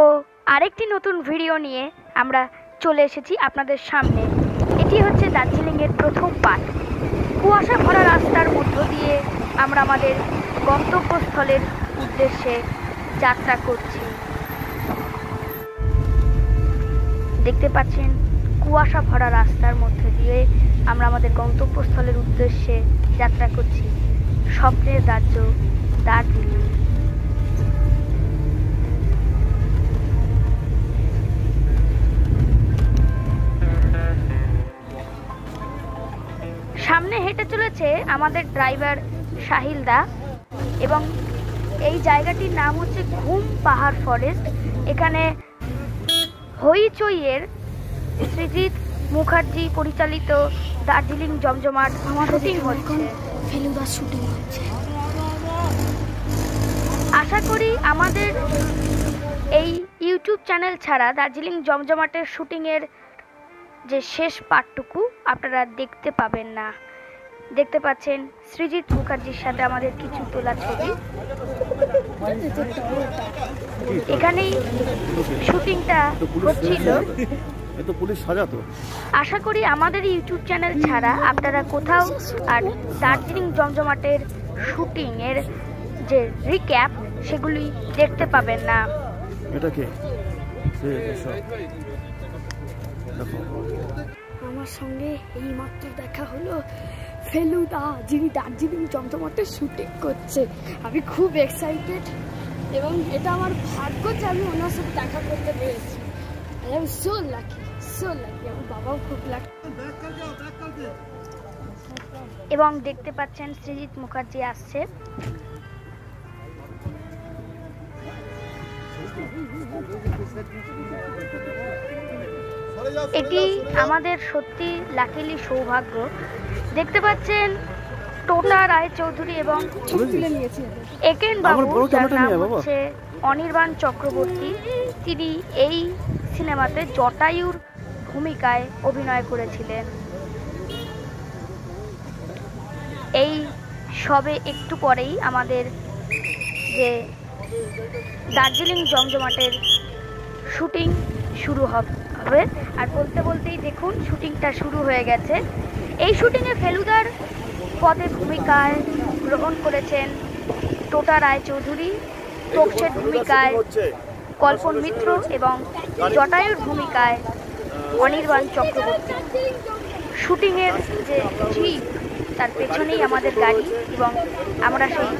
তো আরেকটি নতুন ভিডিও নিয়ে আমরা চলে এসেছি আপনাদের সামনে। এটি হচ্ছে দার্জিলিংয়ের প্রথম পার্ট কুয়াশা ভরা রাস্তার মধ্য দিয়ে আমরা আমাদের গন্তব্যস্থলের উদ্দেশ্যে যাত্রা করছি। দেখতে পাচ্ছেন, কুয়াশা ভরা রাস্তার মধ্যে দিয়ে আমরা আমাদের গন্তব্যস্থলের উদ্দেশ্যে যাত্রা করছি। স্বপ্নের রাজ্য দার্জিলিং। চলেছে আমাদের ড্রাইভার সাহিল দা এবং এই জায়গাটির নাম হচ্ছে ঘুম পাহাড় ফরেস্ট। এখানে হইচইয়ের সৃজিত মুখার্জি পরিচালিত দার্জিলিং জমজমাট শুটিং হচ্ছে। ফেলুদা শুটিং হচ্ছে। আশা করি আমাদের এই ইউটিউব চ্যানেল ছাড়া দার্জিলিং জমজমাটের শুটিংয়ের যে শেষ পার্টটুকু আপনারা দেখতে পাবেন না। দেখতে পাচ্ছেন সৃজিত মুখার্জির সাথে আমাদের কিছু তোলা ছবি। এখানেই শুটিংটা হচ্ছিল। তো পুলিশ সাজাতো আশা করি আমাদের ইউটিউব চ্যানেল ছাড়া আপনারা কোথাও আর দার্জিলিং জমজমাটের শুটিংয়ের যে রিক্যাপ সেগুলি দেখতে পাবেন না। এটা কে এ, এসব। দেখো। আমার সঙ্গে এই মাত্র দেখা হলো। ফেলুদা, যিনি দার্জিলিং জমজমাটে শুটিং করছে। আমি খুব এক্সাইটেড এবং এটা আমার ভাগ্য যে আমি ওনার সাথে দেখা করতে পেরেছি। I am so lucky so lucky আমার বাবাও খুব লাকি এবং দেখতে পাচ্ছেন সৃজিত মুখার্জি আসছে। এটি আমাদের সত্যি লাকিলি সৌভাগ্য দেখতে পাচ্ছেন টোটা রায় চৌধুরী এবং। একেন বাবু যার নাম। হচ্ছে অনির্বাণ চক্রবর্তী তিনি এই সিনেমাতে জটায়ুর ভূমিকায় অভিনয় করেছিলেন এই সবে একটু পরেই আমাদের যে দার্জিলিং জমজমাটের শুটিং শুরু হবে। আর বলতে বলতেই দেখুন, শুটিংটা শুরু হয়ে গেছে। এই শুটিংয়ে ফেলুদার পদে ভূমিকায় গ্রহণ করেছেন টোটা রায় চৌধুরী তোপসের ভূমিকায় কল্পন মিত্র এবং জটায়ুর ভূমিকায় অনির্বাণ চক্রবর্তী। শুটিংয়ের যে জিপ তার পেছনেই আমাদের গাড়ি এবং আমরা সেই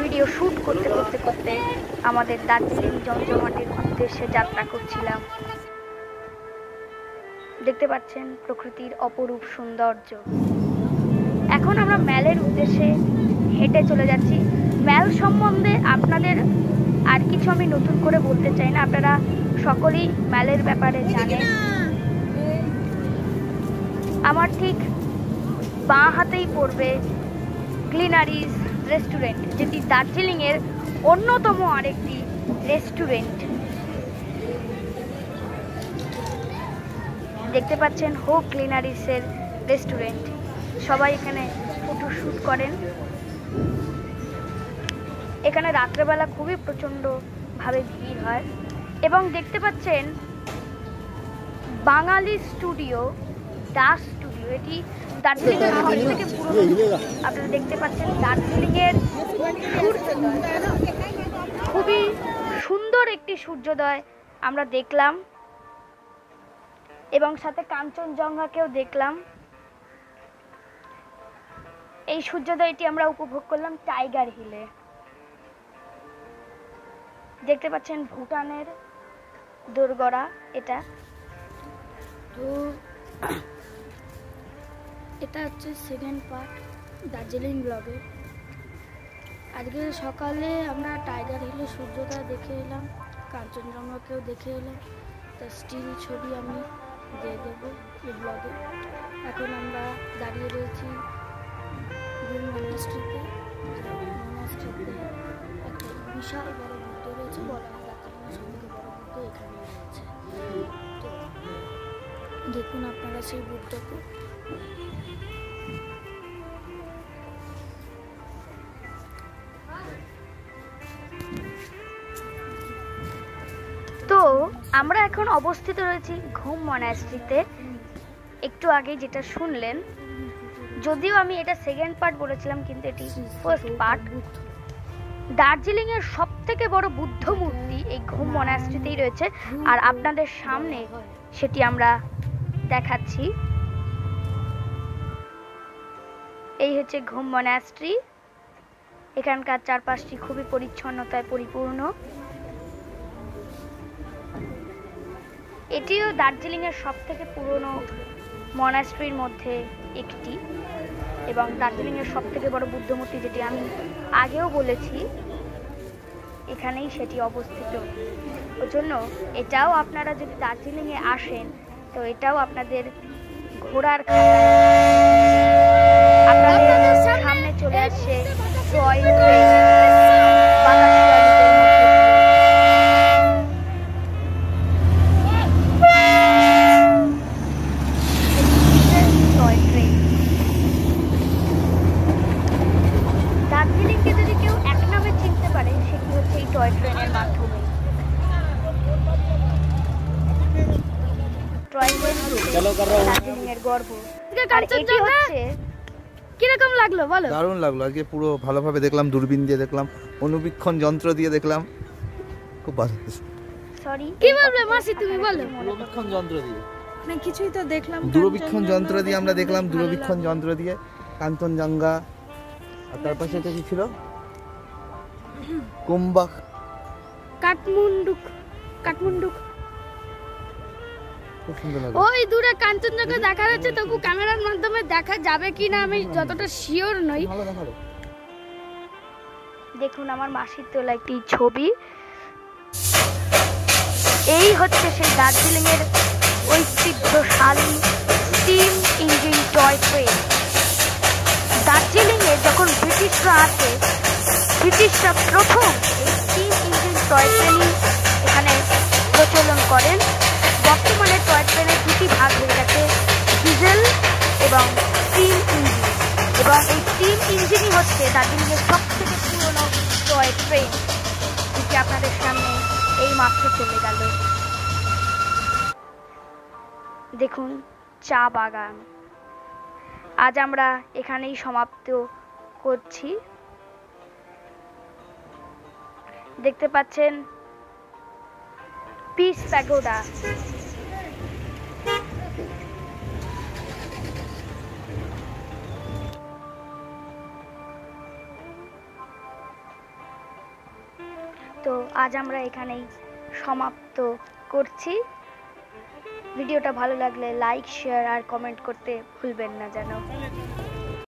ভিডিও শ্যুট করতে করতে করতে আমাদের দার্জিলিং জমজমাটের উদ্দেশ্যে যাত্রা করছিলাম। দেখতে পাচ্ছেন প্রকৃতির অপরূপ সৌন্দর্য। এখন আমরা ম্যালের উদ্দেশ্যে হেঁটে চলে যাচ্ছি। ম্যাল সম্বন্ধে আপনাদের আর কিছু আমি নতুন করে বলতে চাই না। আপনারা সকলেই ম্যালের ব্যাপারে জানেন। আমার ঠিক বাঁ হাতেই পড়বে ক্লিনারিজ রেস্টুরেন্ট যেটি দার্জিলিংয়ের অন্যতম আরেকটি রেস্টুরেন্ট দেখতে পাচ্ছেন হো ক্লিনারিসের রেস্টুরেন্ট সবাই এখানে ফটো শ্যুট করেন। এখানে রাত্রেবেলা খুবই প্রচণ্ডভাবে ভিড় হয়। এবং দেখতে পাচ্ছেন বাঙালি স্টুডিও স্টুডিও এটি দার্জিলিংয়ের থেকে পুরনো। আপনারা দেখতে পাচ্ছেন দার্জিলিংয়ের খুবই সুন্দর একটি সূর্যোদয় আমরা দেখলাম। এবং সাথে কাঞ্চনজঙ্ঘাকেও দেখলাম। এই সূর্যোদয়টি আমরা উপভোগ করলাম টাইগার হিলে। দেখতে পাচ্ছেন ভুটানের দোরগড়া এটা। তো এটা হচ্ছে সেকেন্ড পার্ট দার্জিলিং ব্লগে আজকে সকালে আমরা টাইগার হিলে সূর্যোদয় দেখে এলাম, কাঞ্চনজঙ্ঘাকেও দেখে এলাম। তার স্টিল ছবি আমি দিয়ে দেবো এই ব্লগে এখন আমরা দাঁড়িয়ে রয়েছি মনাস্ট্রিতে মনাস্ট্রিতে একটা বিশাল বড় বুদ্ধ রয়েছে, বলা হয় দার্জিলিংয়ের সব থেকে বড় বুদ্ধ এখানে রয়েছে। দেখুন আপনারা সেই বুদ্ধকে আমরা এখন অবস্থিত রয়েছি ঘুম মনাস্ট্রিতে একটু আগে যেটা শুনলেন, যদিও আমি এটা সেকেন্ড পার্ট বলেছিলাম, কিন্তু এটি ফার্স্ট পার্ট দার্জিলিং এর সব থেকে বড় বুদ্ধ মূর্তি এই ঘুম মনাস্ট্রিতেই রয়েছে, আর আপনাদের সামনে সেটি আমরা দেখাচ্ছি। এই হচ্ছে ঘুম মনাস্ট্রি এখানকার চারপাশটি খুবই পরিচ্ছন্নতায় পরিপূর্ণ। এটিও দার্জিলিং এর সব থেকে পুরনো মনাস্ট্রির মধ্যে একটি এবং দার্জিলিং এর সব থেকে বড় বুদ্ধ মূর্তি যেটি আমি আগেও বলেছি, এখানেই সেটি অবস্থিত। ওই জন্য এটাও আপনারা যদি দার্জিলিংয়ে আসেন, তো এটাও আপনাদের ঘোরার আপনাদের সামনে চলে আসছে বাতাস লরিদের মধ্যে দিয়ে। টয় ট্রেন দার্জিলিংকে যদি কেউ এক নামে চিনতে পারে সেটি হচ্ছে এই টয় ট্রেনের মাধ্যমে টয় ট্রেন হচ্ছে দার্জিলিং এর গর্ব। কীরকম লাগল বলো? দারুণ লাগল। আজকে পুরো ভালোভাবে দেখলাম দূরবীন দিয়ে দেখলাম অনুবীক্ষণ যন্ত্র দিয়ে দেখলাম। খুব ভালো সরি কি বলবে মাসি তুমি বলো? দূরবীক্ষণ যন্ত্র দিয়ে। না কিছুই তো দেখলাম দূরবীক্ষণ যন্ত্র দিয়ে আমরা দেখলাম দূরবীক্ষণ যন্ত্র দিয়ে। কাঞ্চনজঙ্ঘা। আর তার পাশে এটা কি ছিল? কুম্বাক কাঠমুন্ডুক কাঠমুন্ডুক। খুব সুন্দর লাগল ওই দূরে কাঞ্চনজঙ্ঘা দেখা যাচ্ছে তবু ক্যামেরার মাধ্যমে দেখা যাবে কি না আমি যতটা শিওর নই। দেখুন আমার মাসির তোলা একটি ছবি। এই হচ্ছে সেই দার্জিলিং এর ঐতিহ্যশালী steam engine toy train Darjeeling এ যখন ব্রিটিশরা আসে ব্রিটিশরা প্রথম এই স্টিম ইঞ্জিন টয় ট্রেনই এখানে প্রচলন করেন। বর্তমানে টয় ট্রেনের দুটি ভাগ হয়ে গেছে ডিজেল এবং স্টিম ইঞ্জিন এবং এই স্টিম ইঞ্জিনই হচ্ছে দার্জিলিংয়ের সব থেকে পুরনো টয় ট্রেন যেটি আপনাদের সামনে এই মাত্র চলে গেল। দেখুন, চা বাগান। আজ আমরা এখানেই সমাপ্ত করছি। দেখতে পাচ্ছেন পিস প্যাগোডা তো আজ আমরা এখানেই সমাপ্ত করছি। ভিডিওটা ভালো লাগলে লাইক শেয়ার আর কমেন্ট করতে ভুলবেন না যেন।